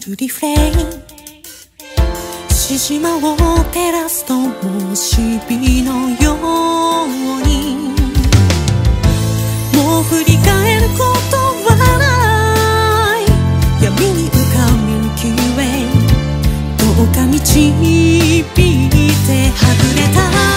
るリフレイン獅子間を照らすともし火のようにもう振り返ることはない。闇に浮かぶミルキーウェイどうか導いてはぐれた。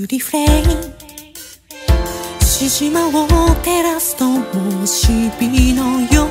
すリフレインを照らすともう日々のよう。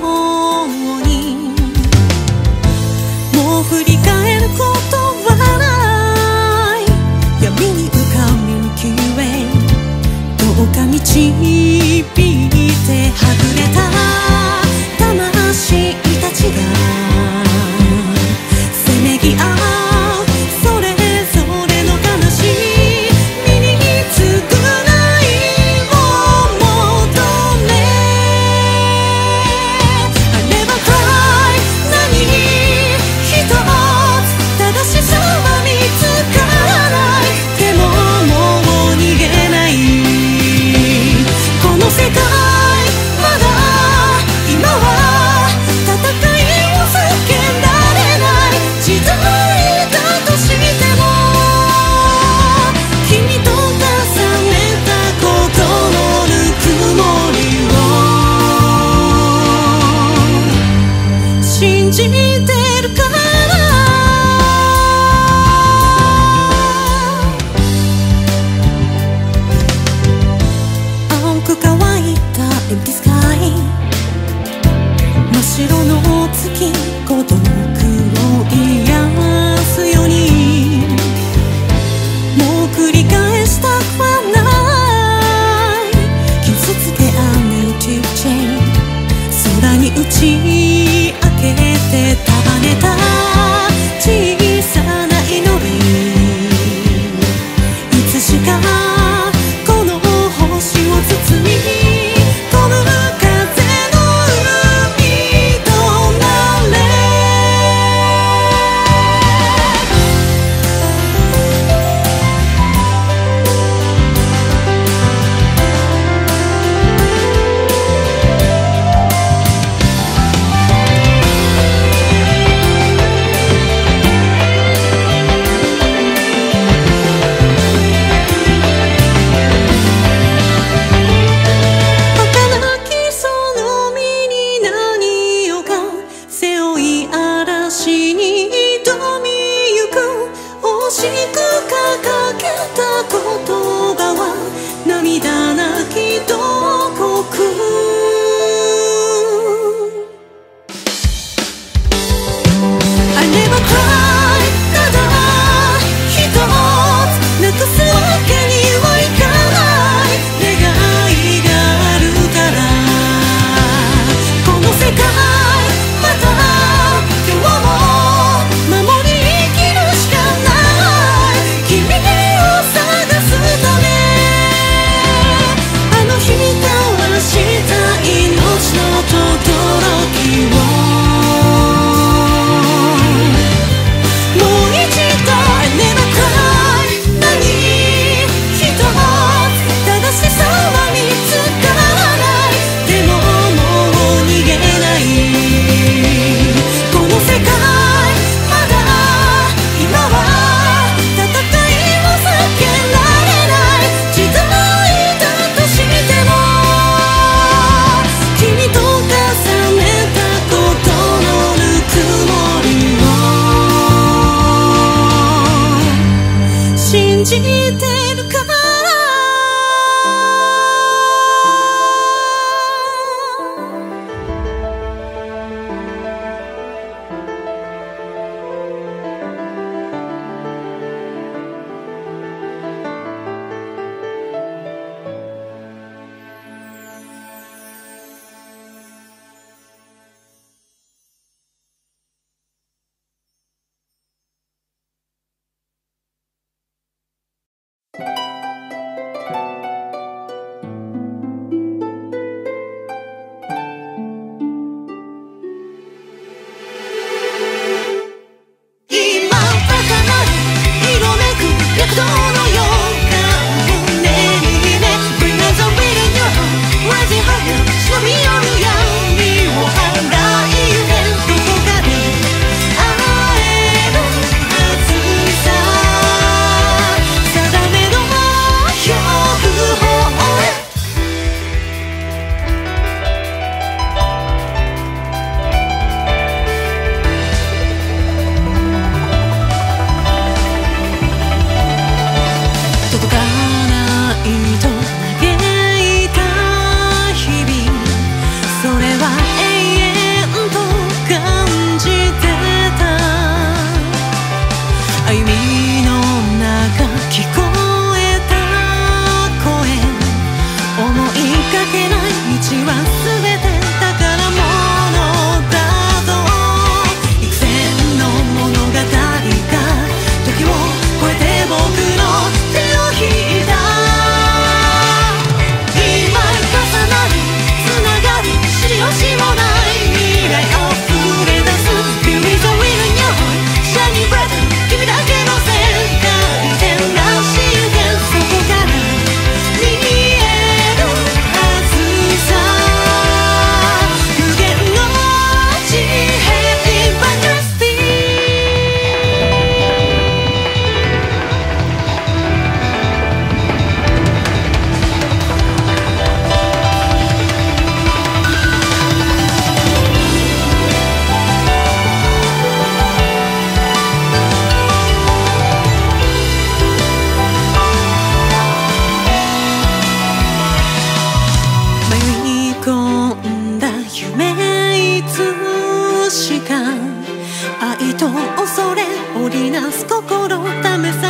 恐れ織りなす心試さ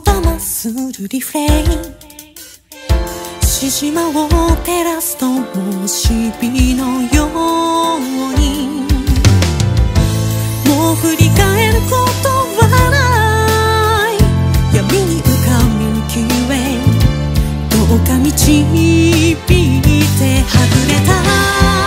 だまするリフレインしじまを照らすともし火のように。もう振り返ることはない。闇に浮かぶミルキどうか導いてはぐれた。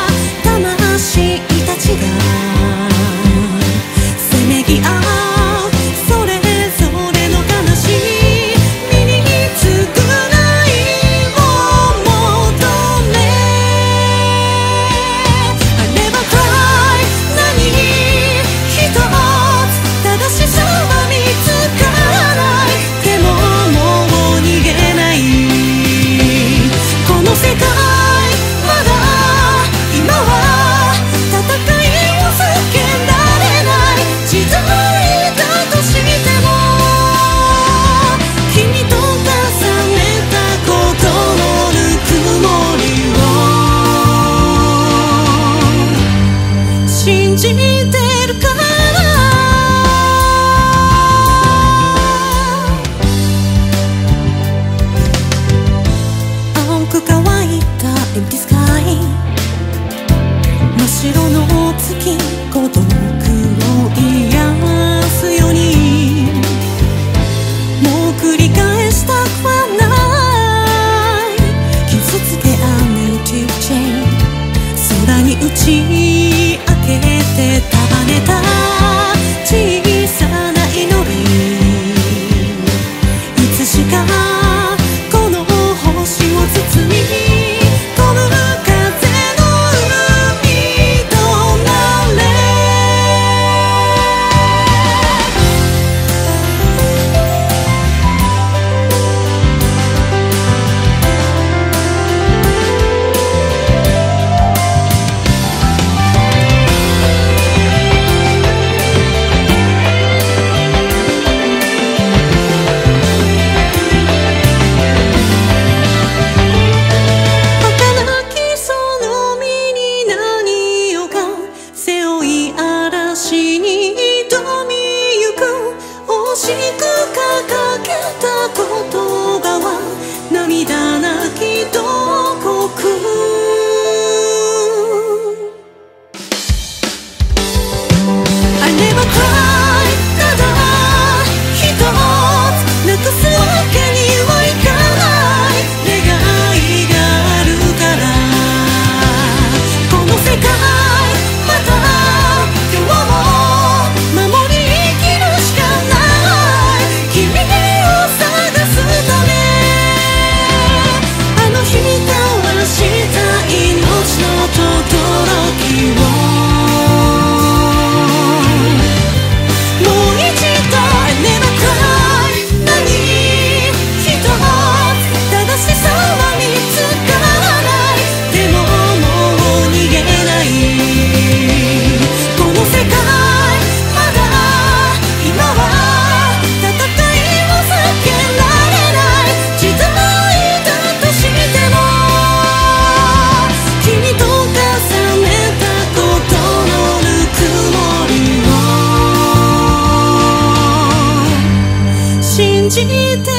You.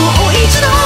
もう一度